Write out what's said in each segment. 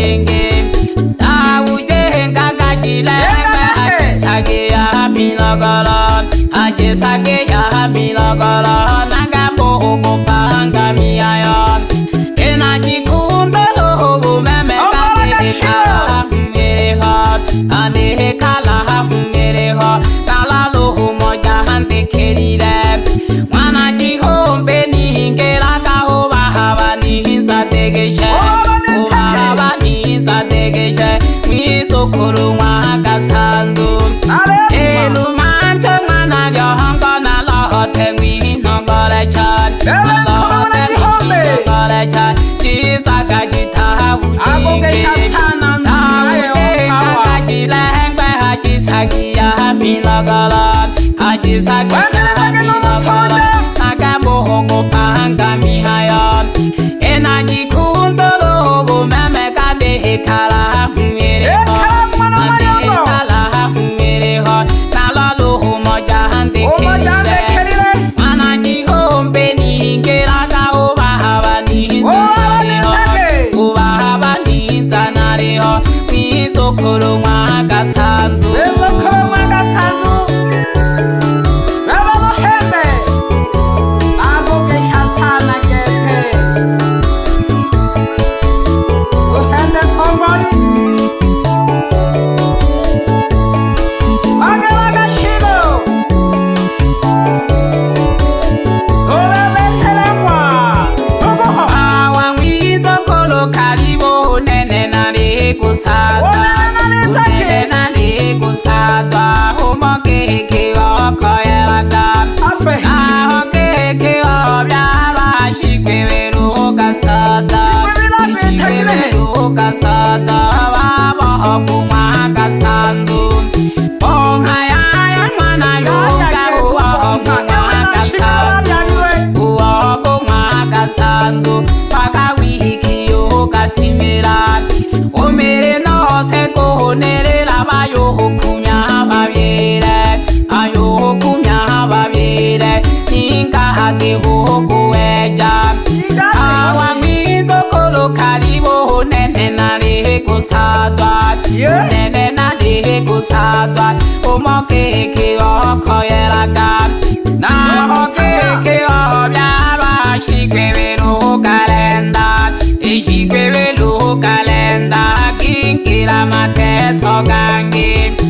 ngenge aujehengakacilekesakeyahamilogolo ace sakeyahamilogolo nangapookupangamiyayo enacikumbelohobumemekaehekalahamngereho andehekalahamngereho okoro nwa aka sandu elu mantụ nwa na rịọ ọgbọ na lọhọta enwe ihe nọgbọrecha lọhọta ihe nọgbọrecha jiza ka jita ha wụji ike tawụde ka ji lehe mgbe ha jisagị ya ha milọgọrọ ha jisagị amaketho kangimi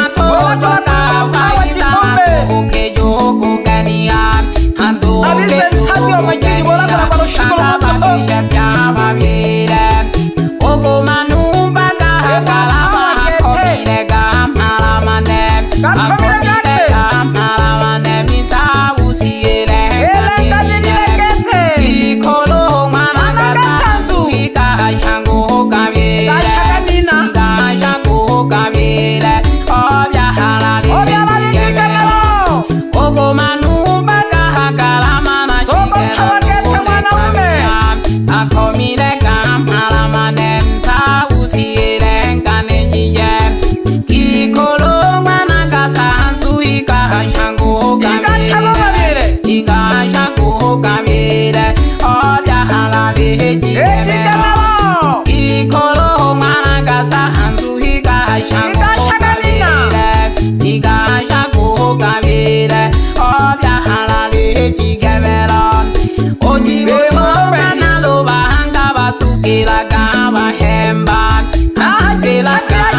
like I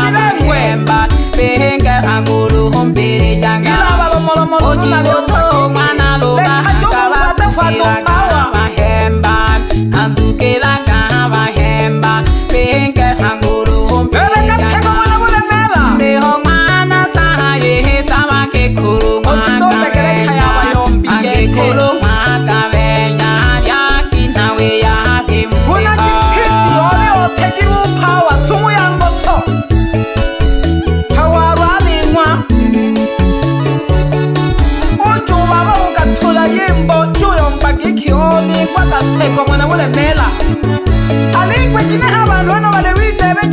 I've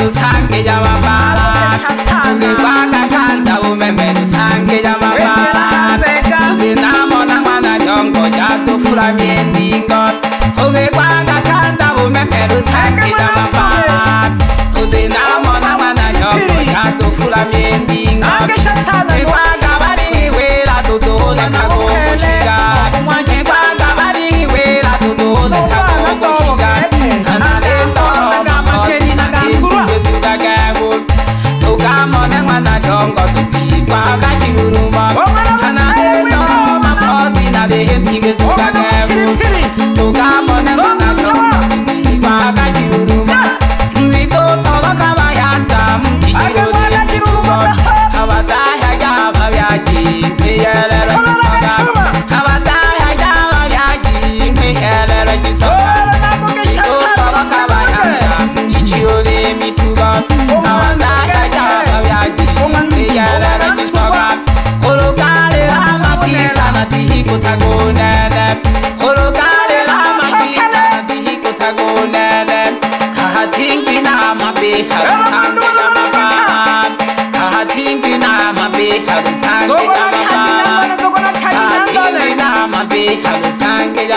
dusange jamapala Tukipaka kanta umeme dusange jamapala Tukinamo na mwana jongo jatufura miendingo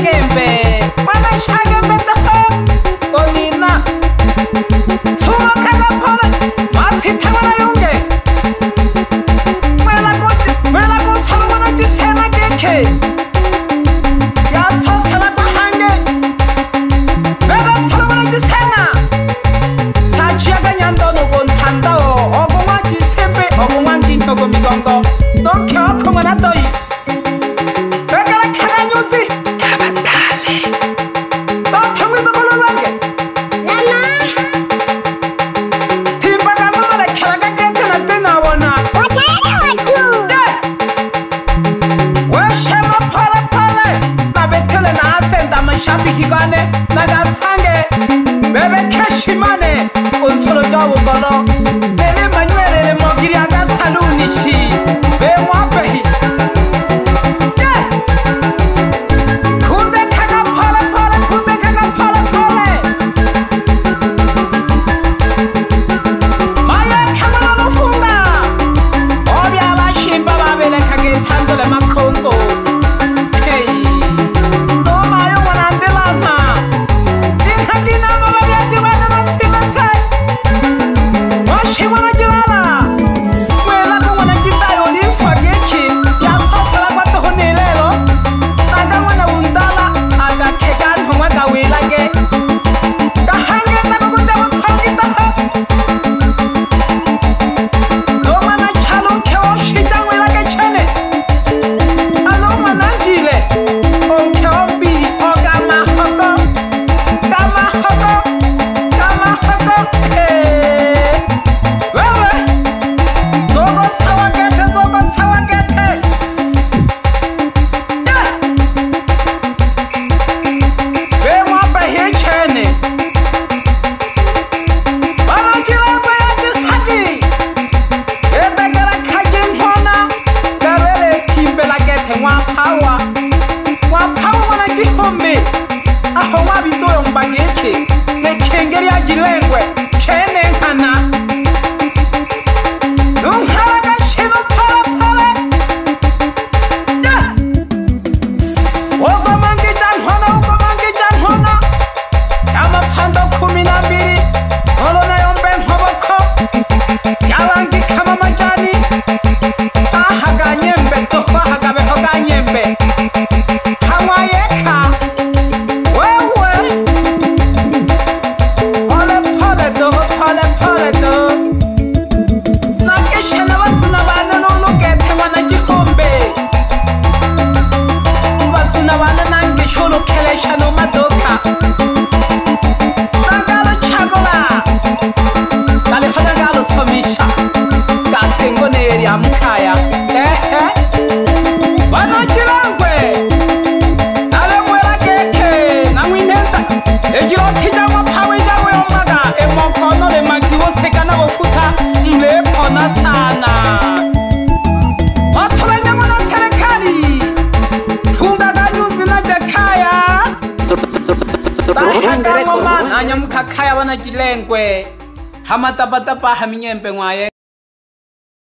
Kempe. bihigane nagasange bebekeshe imane unsoro ry'abugano hamatapatapa haminye empe ngwaye